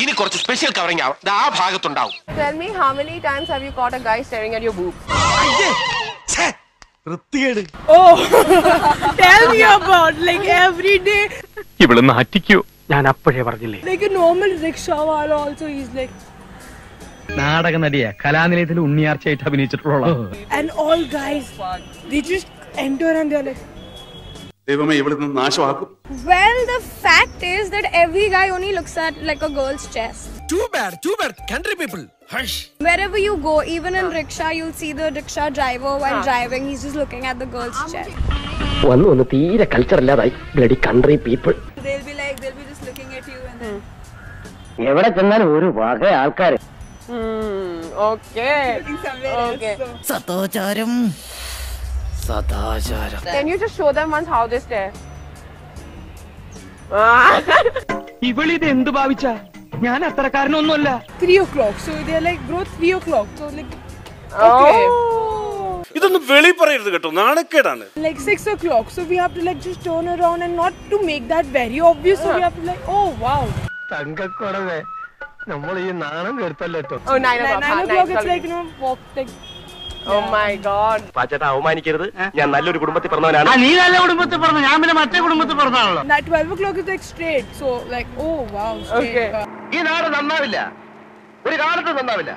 ഇനി കുറച്ച് special covering ആവും ദാ ആ ഭാഗത്തുണ്ടാവും Tell me how many times have you caught a guy staring at your boob? വൃത്തികേട് Tell me about like every day. ഇവൾ നാറ്റിക്കോ ഞാൻ അപ്പോഴേ പറഞ്ഞില്ലേ Like a normal rickshaw wala also is like നാടക നടിയെ കലാനിലയത്തിൽ ഉണ്ണിയാർച്ചയായിട്ട് അഭിനയിച്ചിട്ടുള്ള ഒരു വക ആൾക്കാരെ. സദാചാരം സദാചാരം Can you just show them once how they stare? ഇവളിത് എന്ത് ഭാവിച്ച ഞാൻ അത്രക്കാരനൊന്നുമല്ല three o'clock so they're like bro three o'clock so like Okay. ഇതൊന്നും വെളി പറയരുത് കേട്ടോ നാണക്കേടാണ് like six o'clock so we have to like just turn around and not to make that very obvious so we have to like oh wow തങ്കക്കുറവേ നമ്മൾ ഈ നാണം കെടുത്തല്ലോ Oh, Oh. പാച്ചേട്ടാ അവമാനിക്കരുത് ഞാൻ നല്ലൊരു കുടുംബത്തിൽ പറഞ്ഞവനാണ് നീ നല്ല കുടുംബത്തിൽ പറഞ്ഞു ഞാൻ പിന്നെ മറ്റേ കുടുംബത്തിൽ പറഞ്ഞാണല്ലോ that 12 o'clock is like straight so like oh wow straight. Okay. Uh, ഈ നാട് നന്നാവില്ല ഒരു കാലത്ത് നന്നാവില്ല